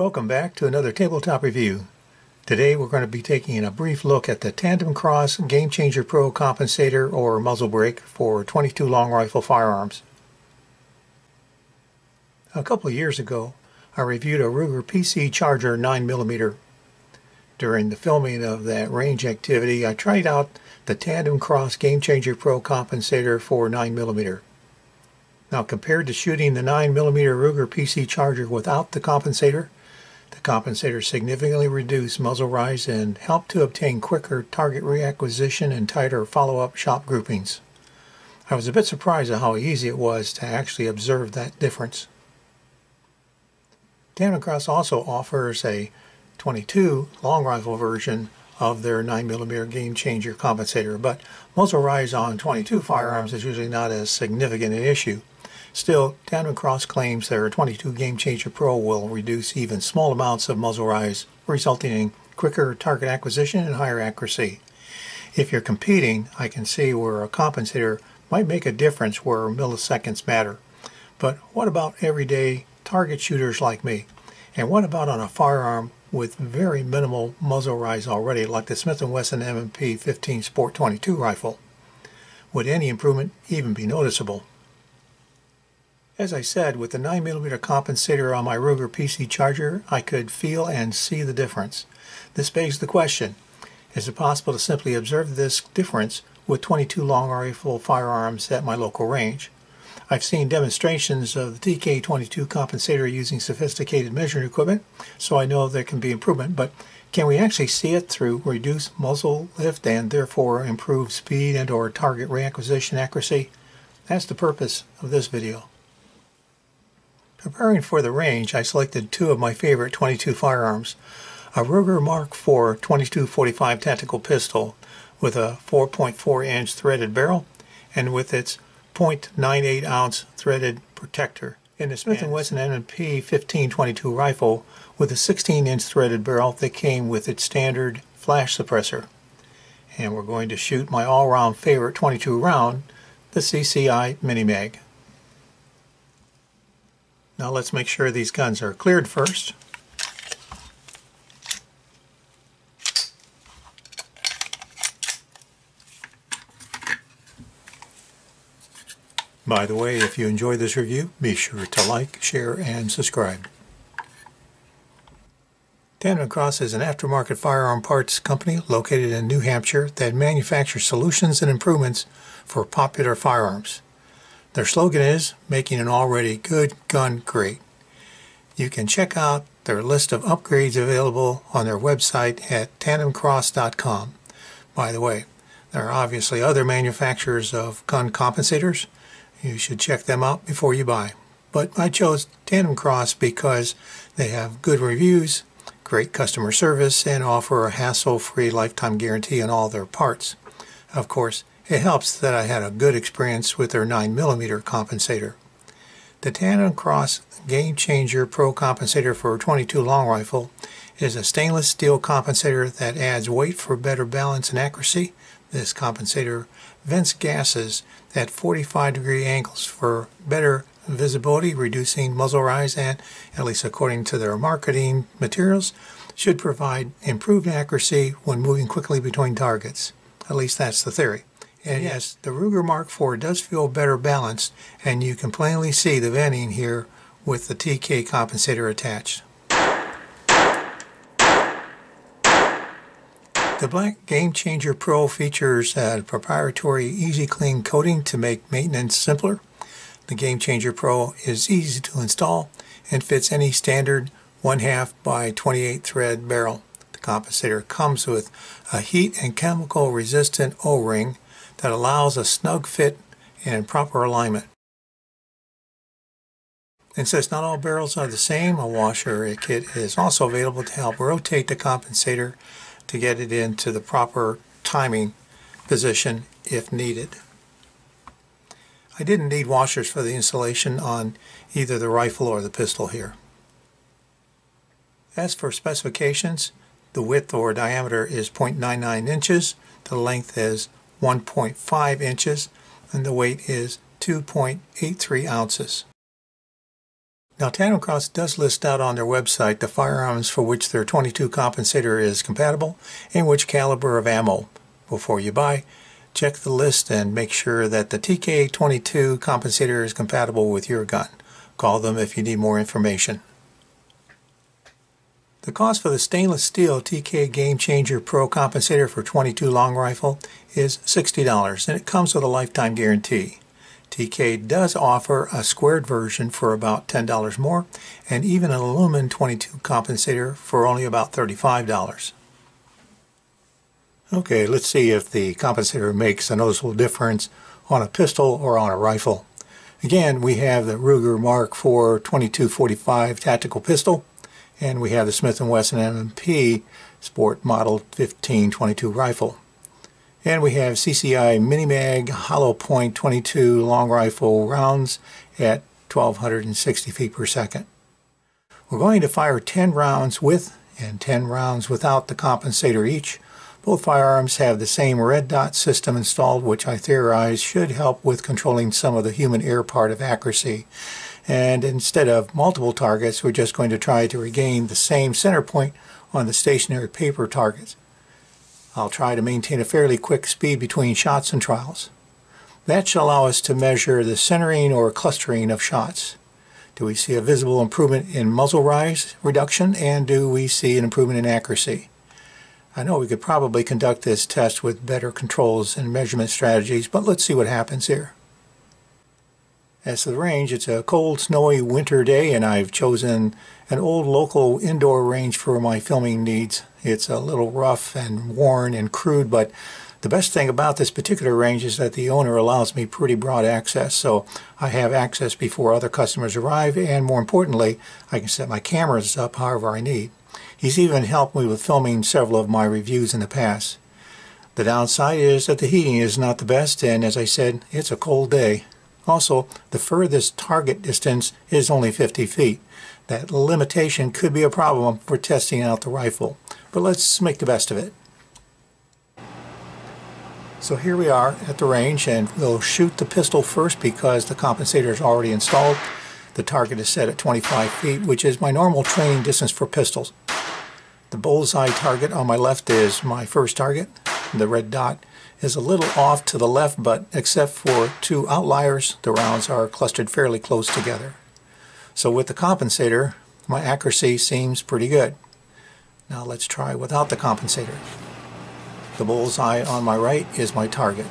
Welcome back to another tabletop review. Today we're going to be taking a brief look at the TandemKross Game Changer Pro compensator or muzzle brake for 22 long rifle firearms. A couple of years ago I reviewed a Ruger PC Charger 9mm. During the filming of that range activity I tried out the TandemKross Game Changer Pro compensator for 9mm. Now compared to shooting the 9mm Ruger PC Charger without the compensator, the compensator significantly reduced muzzle rise and helped to obtain quicker target reacquisition and tighter follow-up shot groupings. I was a bit surprised at how easy it was to actually observe that difference. Cross also offers a 22 long rifle version of their 9mm Game Changer compensator, but muzzle rise on 22 firearms is usually not as significant an issue. Still, TandemKross claims their 22 Game Changer Pro will reduce even small amounts of muzzle rise, resulting in quicker target acquisition and higher accuracy. If you're competing, I can see where a compensator might make a difference where milliseconds matter. But what about everyday target shooters like me? And what about on a firearm with very minimal muzzle rise already, like the Smith & Wesson M&P 15 Sport 22 rifle? Would any improvement even be noticeable? As I said, with the 9mm compensator on my Ruger PC Charger, I could feel and see the difference. This begs the question, is it possible to simply observe this difference with 22 long rifle firearms at my local range? I've seen demonstrations of the TK22 compensator using sophisticated measuring equipment, so I know there can be improvement, but can we actually see it through reduced muzzle lift and therefore improve speed and or target reacquisition accuracy? That's the purpose of this video. Preparing for the range, I selected two of my favorite 22 firearms. A Ruger Mark IV 2245 tactical pistol with a 4.4 inch threaded barrel and with its 0.98 ounce threaded protector. And the Smith & Wesson M&P 1522 rifle with a 16 inch threaded barrel that came with its standard flash suppressor. And we're going to shoot my all-round favorite 22 round, the CCI Mini Mag. Now let's make sure these guns are cleared first. By the way, if you enjoy this review, be sure to like, share, and subscribe. TandemKross is an aftermarket firearm parts company located in New Hampshire that manufactures solutions and improvements for popular firearms. Their slogan is making an already good gun great. You can check out their list of upgrades available on their website at tandemkross.com. By the way, there are obviously other manufacturers of gun compensators. You should check them out before you buy. But I chose TandemKross because they have good reviews, great customer service, and offer a hassle-free lifetime guarantee on all their parts. Of course, it helps that I had a good experience with their 9mm compensator. The TandemKross Game Changer Pro compensator for a 22 long rifle is a stainless steel compensator that adds weight for better balance and accuracy. This compensator vents gases at 45 degree angles for better visibility, reducing muzzle rise, and, at least according to their marketing materials, should provide improved accuracy when moving quickly between targets. At least that's the theory. And yes, the Ruger Mark IV does feel better balanced, and you can plainly see the venting here with the TK compensator attached. The Black Game Changer Pro features a proprietary Easy Clean coating to make maintenance simpler. The Game Changer Pro is easy to install and fits any standard 1 half by 28 thread barrel. The compensator comes with a heat and chemical resistant O-ring that allows a snug fit and proper alignment. And since not all barrels are the same, a washer kit is also available to help rotate the compensator to get it into the proper timing position if needed. I didn't need washers for the installation on either the rifle or the pistol here. As for specifications, the width or diameter is 0.99 inches, the length is 1.5 inches and the weight is 2.83 ounces. Now TandemKross does list out on their website the firearms for which their 22 compensator is compatible and which caliber of ammo. Before you buy, check the list and make sure that the TK22 compensator is compatible with your gun. Call them if you need more information. The cost for the stainless steel TK Game Changer Pro compensator for 22 long rifle is $60 and it comes with a lifetime guarantee. TK does offer a squared version for about $10 more and even an aluminum 22 compensator for only about $35. Okay, let's see if the compensator makes a noticeable difference on a pistol or on a rifle. Again, we have the Ruger Mark IV 2245 tactical pistol and we have the Smith & Wesson M&P Sport Model 1522 rifle. And we have CCI Minimag Hollow Point 22 long rifle rounds at 1260 feet per second. We're going to fire 10 rounds with and 10 rounds without the compensator each. Both firearms have the same red dot system installed, which I theorize should help with controlling some of the human error part of accuracy. And instead of multiple targets, we're just going to try to regain the same center point on the stationary paper targets. I'll try to maintain a fairly quick speed between shots and trials. That shall allow us to measure the centering or clustering of shots. Do we see a visible improvement in muzzle rise reduction and do we see an improvement in accuracy? I know we could probably conduct this test with better controls and measurement strategies, but let's see what happens here. As the range, it's a cold, snowy winter day, and I've chosen an old local indoor range for my filming needs. It's a little rough and worn and crude, but the best thing about this particular range is that the owner allows me pretty broad access, so I have access before other customers arrive, and more importantly, I can set my cameras up however I need. He's even helped me with filming several of my reviews in the past. The downside is that the heating is not the best, and as I said, it's a cold day. Also, the furthest target distance is only 50 feet. That limitation could be a problem for testing out the rifle, but let's make the best of it. So here we are at the range and we'll shoot the pistol first because the compensator is already installed. The target is set at 25 feet, which is my normal training distance for pistols. The bullseye target on my left is my first target, the red dot is a little off to the left, but except for two outliers, the rounds are clustered fairly close together. So with the compensator, my accuracy seems pretty good. Now let's try without the compensator. The bullseye on my right is my target.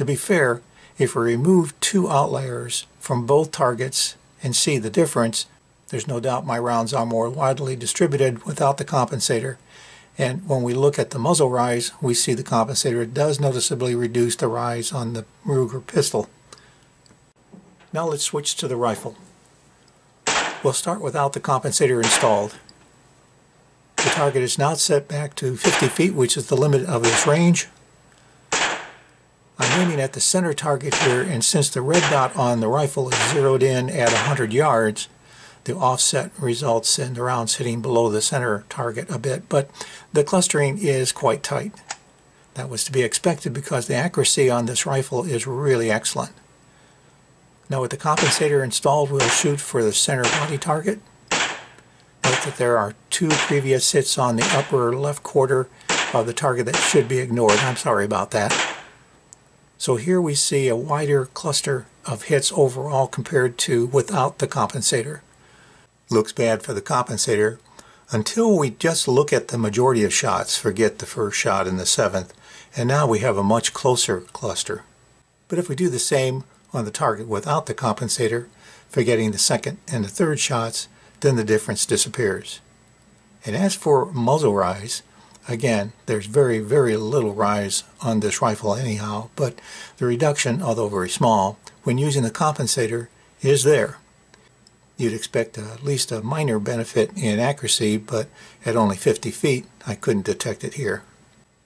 To be fair, if we remove two outliers from both targets and see the difference, there's no doubt my rounds are more widely distributed without the compensator. And when we look at the muzzle rise, we see the compensator does noticeably reduce the rise on the Ruger pistol. Now let's switch to the rifle. We'll start without the compensator installed. The target is now set back to 50 feet, which is the limit of this range. I'm aiming at the center target here, and since the red dot on the rifle is zeroed in at 100 yards, the offset results in the rounds hitting below the center target a bit, but the clustering is quite tight. That was to be expected because the accuracy on this rifle is really excellent. Now with the compensator installed, we'll shoot for the center body target. Note that there are two previous hits on the upper left quarter of the target that should be ignored. I'm sorry about that. So here we see a wider cluster of hits overall compared to without the compensator. Looks bad for the compensator until we just look at the majority of shots, forget the first shot in the seventh, and now we have a much closer cluster. But if we do the same on the target without the compensator, forgetting the second and the third shots, then the difference disappears. And as for muzzle rise, Again, there's very, very little rise on this rifle anyhow, but the reduction, although very small, when using the compensator is there. You'd expect at least a minor benefit in accuracy, but at only 50 feet, I couldn't detect it here.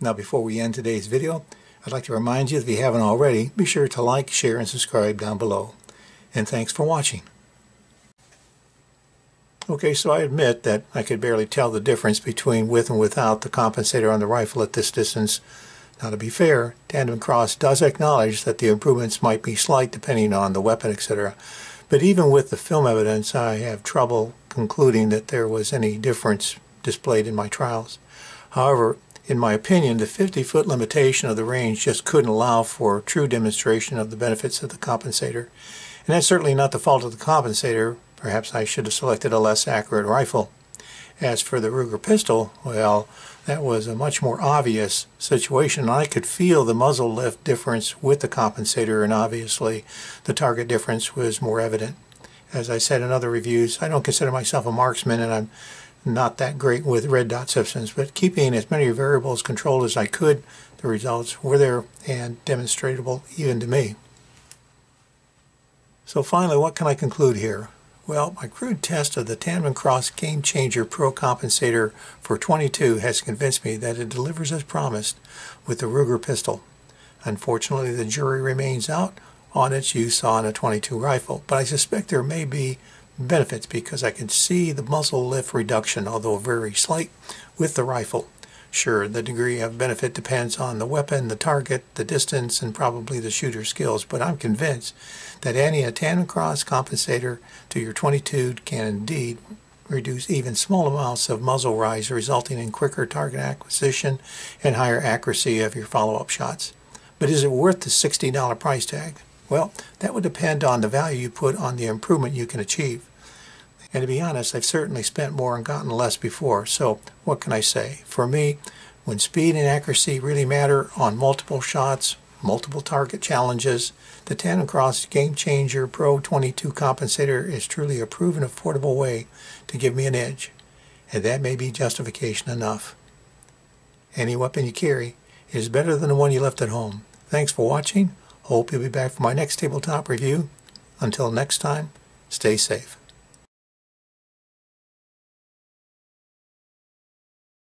Now before we end today's video, I'd like to remind you, if you haven't already, be sure to like, share, and subscribe down below. And thanks for watching. Okay, so I admit that I could barely tell the difference between with and without the compensator on the rifle at this distance. Now to be fair, TandemKross does acknowledge that the improvements might be slight depending on the weapon, etc. But even with the film evidence, I have trouble concluding that there was any difference displayed in my trials. However, in my opinion, the 50-foot limitation of the range just couldn't allow for true demonstration of the benefits of the compensator. And that's certainly not the fault of the compensator, Perhaps I should have selected a less accurate rifle. As for the Ruger pistol, well, that was a much more obvious situation. I could feel the muzzle lift difference with the compensator, and obviously the target difference was more evident. As I said in other reviews, I don't consider myself a marksman, and I'm not that great with red dot systems, but keeping as many variables controlled as I could, the results were there and demonstrable even to me. So finally, what can I conclude here? Well, my crude test of the TandemKross Game Changer Pro Compensator for 22 has convinced me that it delivers as promised with the Ruger pistol. Unfortunately, the jury remains out on its use on a 22 rifle, but I suspect there may be benefits because I can see the muzzle lift reduction, although very slight, with the rifle. Sure, the degree of benefit depends on the weapon, the target, the distance, and probably the shooter's skills, but I'm convinced that adding a TandemKross compensator to your 22 can indeed reduce even small amounts of muzzle rise, resulting in quicker target acquisition and higher accuracy of your follow-up shots. But is it worth the $60 price tag? Well, that would depend on the value you put on the improvement you can achieve. And to be honest, I've certainly spent more and gotten less before, so what can I say? For me, when speed and accuracy really matter on multiple shots, multiple target challenges, the TandemKross Game Changer Pro 22 compensator is truly a proven affordable way to give me an edge, and that may be justification enough. Any weapon you carry is better than the one you left at home. Thanks for watching. Hope you'll be back for my next tabletop review. Until next time, stay safe.